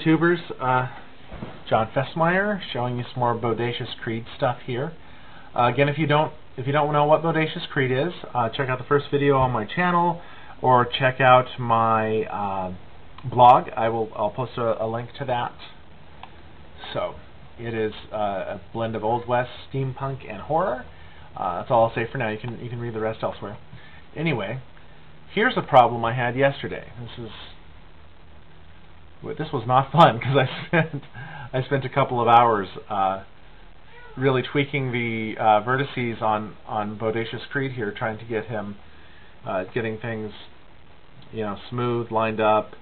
YouTubers, uh, John Fesmire showing you some more Bodacious Creed stuff here. Uh, again, if you don't if you don't know what Bodacious Creed is, uh, check out the first video on my channel or check out my uh, blog. I will I'll post a, a, link to that. So it is uh, a blend of Old West, steampunk, and horror. Uh, that's all I'll say for now. You can you can read the rest elsewhere. Anyway, here's a problem I had yesterday. This is this was not fun because I spent I spent a couple of hours uh, really tweaking the uh, vertices on on Bodacious Creed here, trying to get him uh, getting things you know smooth, lined up,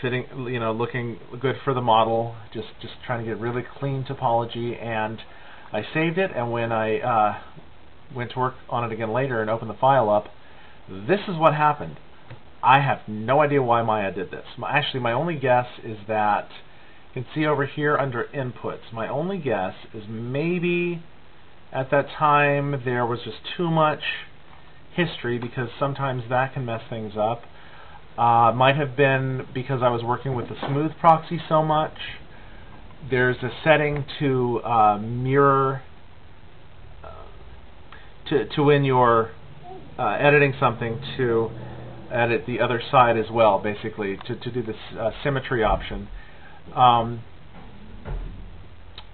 fitting you know looking good for the model. Just just trying to get really clean topology, and I saved it. And when I uh, went to work on it again later and opened the file up, this is what happened. I have no idea why Maya did this. My, actually, my only guess is that you can see over here under inputs. My only guess is maybe at that time there was just too much history because sometimes that can mess things up. Uh, might have been because I was working with the smooth proxy so much. There's a setting to uh, mirror uh, to to when you're uh, editing something to edit the other side as well, basically, to, to do this uh, symmetry option. Um,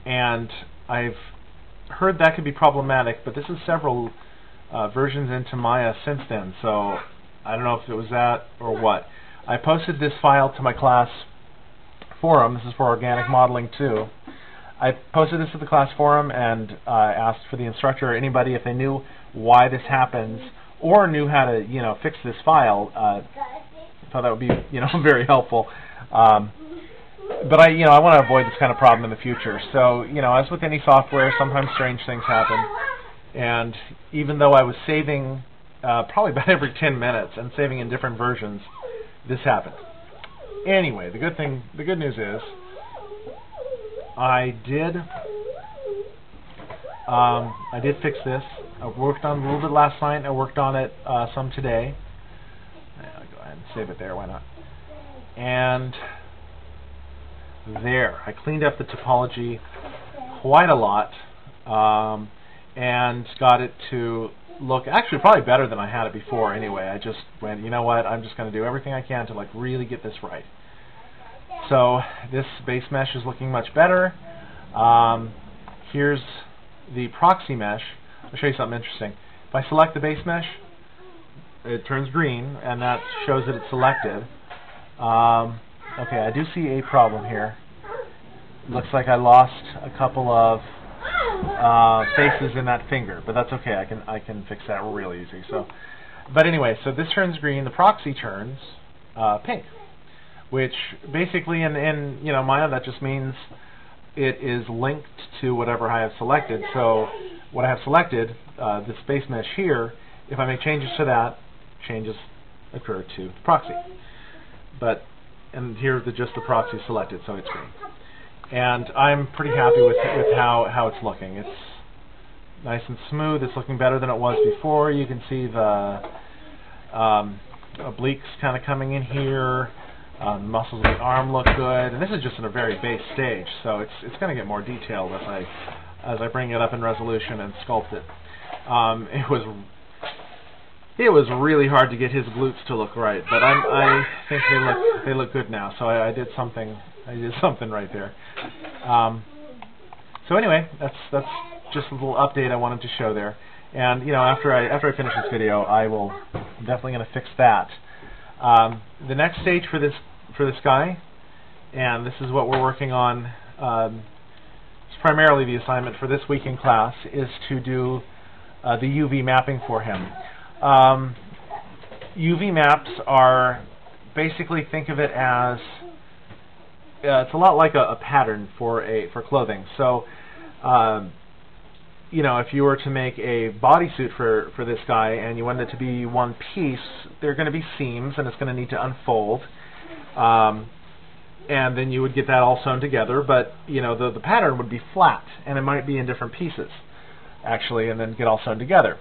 and I've heard that could be problematic, but this is several uh, versions into Maya since then, so I don't know if it was that or what. I posted this file to my class forum. This is for organic modeling too. I posted this to the class forum and uh, asked for the instructor or anybody if they knew why this happens or knew how to, you know, fix this file, uh, thought that would be, you know, very helpful. Um, but I, you know, I want to avoid this kind of problem in the future. So, you know, as with any software, sometimes strange things happen. And even though I was saving uh, probably about every 10 minutes and saving in different versions, this happened. Anyway, the good thing, the good news is, I did, um, I did fix this. I worked on a little bit last night. I worked on it uh, some today. I'll go ahead and save it there. Why not? And there, I cleaned up the topology quite a lot um, and got it to look actually probably better than I had it before. Anyway, I just went, you know what? I'm just going to do everything I can to like really get this right. So this base mesh is looking much better. Um, here's the proxy mesh. I'll show you something interesting. If I select the base mesh, it turns green, and that shows that it's selected. Um, okay, I do see a problem here. Looks like I lost a couple of uh, faces in that finger, but that's okay. I can I can fix that real easy. So, but anyway, so this turns green. The proxy turns uh, pink, which basically in in you know Maya that just means it is linked to whatever I have selected. So what I have selected, uh, this base mesh here, if I make changes to that, changes occur to the proxy. But and here's the, just the proxy selected, so it's green. And I'm pretty happy with with how how it's looking. It's nice and smooth. It's looking better than it was before. You can see the um, obliques kind of coming in here. Um, muscles of the arm look good, and this is just in a very base stage, so it's it's going to get more detailed as I as I bring it up in resolution and sculpt it. Um, it was it was really hard to get his glutes to look right, but I'm, I think they look they look good now. So I, I did something I did something right there. Um, so anyway, that's that's just a little update I wanted to show there. And you know, after I after I finish this video, I will I'm definitely going to fix that. Um, the next stage for this for this guy, and this is what we're working on. Um, primarily the assignment for this week in class is to do uh, the UV mapping for him. Um, UV maps are basically think of it as uh, it's a lot like a, a, pattern for a for clothing. So, um, you know, if you were to make a bodysuit for for this guy and you wanted it to be one piece, there are going to be seams and it's going to need to unfold. Um, and then you would get that all sewn together, but you know the the pattern would be flat, and it might be in different pieces, actually, and then get all sewn together.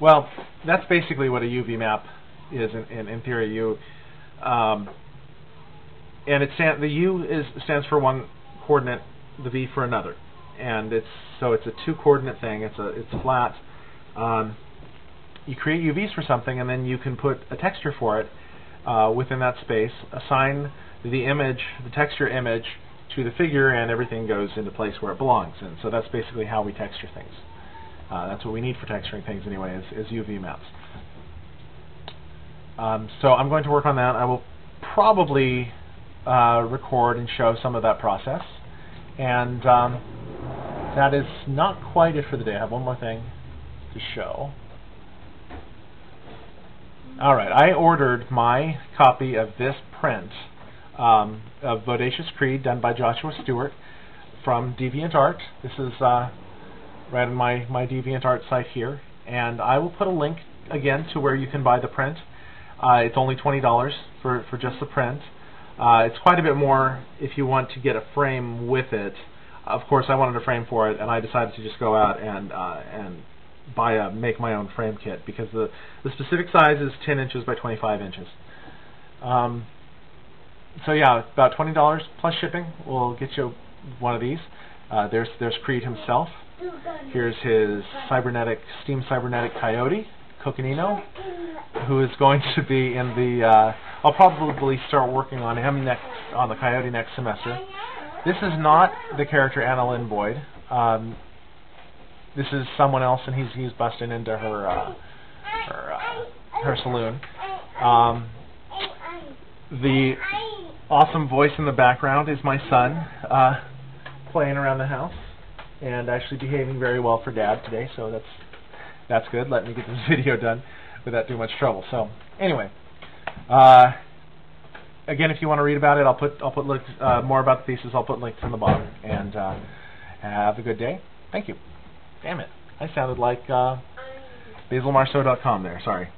Well, that's basically what a UV map is in in, in theory. You um, and it stand, the U is stands for one coordinate, the V for another, and it's so it's a two coordinate thing. It's a it's flat. Um, you create UVs for something, and then you can put a texture for it uh, within that space. Assign the image, the texture image, to the figure, and everything goes into place where it belongs. And so that's basically how we texture things. Uh, that's what we need for texturing things anyway, is, is UV maps. Um, so I'm going to work on that. I will probably uh, record and show some of that process. And um, that is not quite it for the day. I have one more thing to show. All right, I ordered my copy of this print um, of Bodacious Creed done by Joshua Stewart from DeviantArt. This is uh, right on my, my DeviantArt site here. And I will put a link again to where you can buy the print. Uh, it's only $20 for, for just the print. Uh, it's quite a bit more if you want to get a frame with it. Of course, I wanted a frame for it, and I decided to just go out and uh, and buy a make my own frame kit because the the specific size is 10 inches by 25 inches. Um, so yeah, about twenty dollars plus shipping will get you one of these. Uh, there's there's Creed himself. Here's his cybernetic steam cybernetic coyote, Coconino, who is going to be in the. Uh, I'll probably start working on him next on the coyote next semester. This is not the character Anna Lynn Boyd. Um, this is someone else, and he's he's busting into her uh, her uh, her saloon. Um, the awesome voice in the background is my son uh, playing around the house and actually behaving very well for dad today so that's that's good let me get this video done without too much trouble so anyway uh, again if you want to read about it I'll put I'll put links uh, more about the thesis. I'll put links in the bottom and uh, have a good day thank you damn it. I sounded like uh, basilmarceaux.com there. Sorry